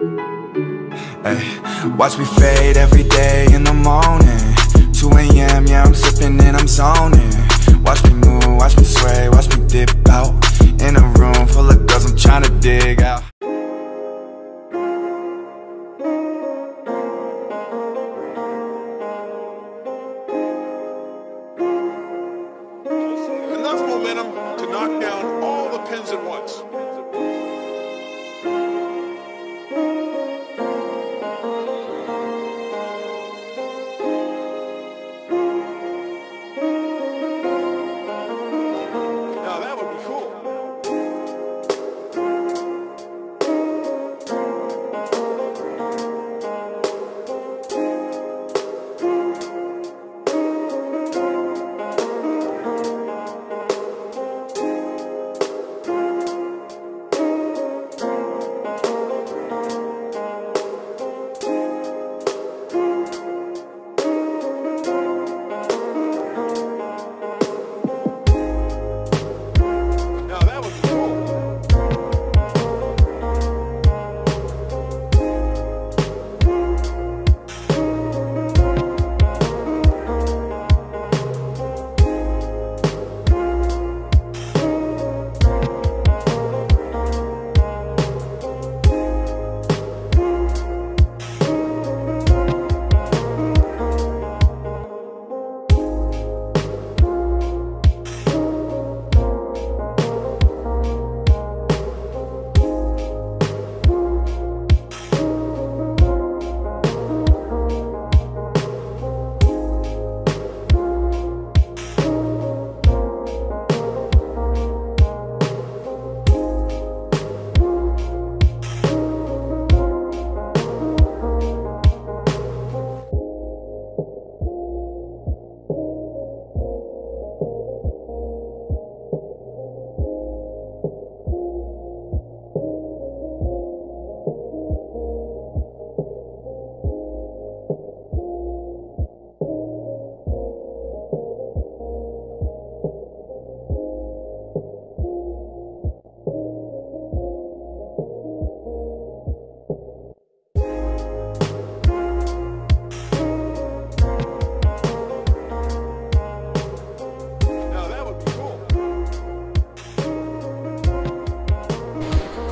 Ay, watch me fade every day in the morning 2 a.m. yeah I'm sipping and I'm zoning Watch me move, watch me sway, watch me dip out In a room full of girls I'm trying to dig out enough momentum to knock down all the pins at once.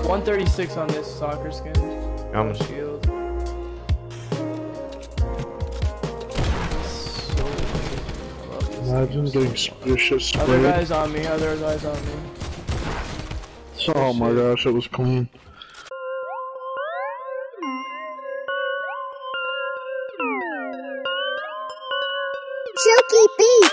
136 on this soccer skin. How much? Shield. So Imagine getting much. sp- your shit Other guys on me, other guys on me. Oh my gosh, it was clean. Silky beat.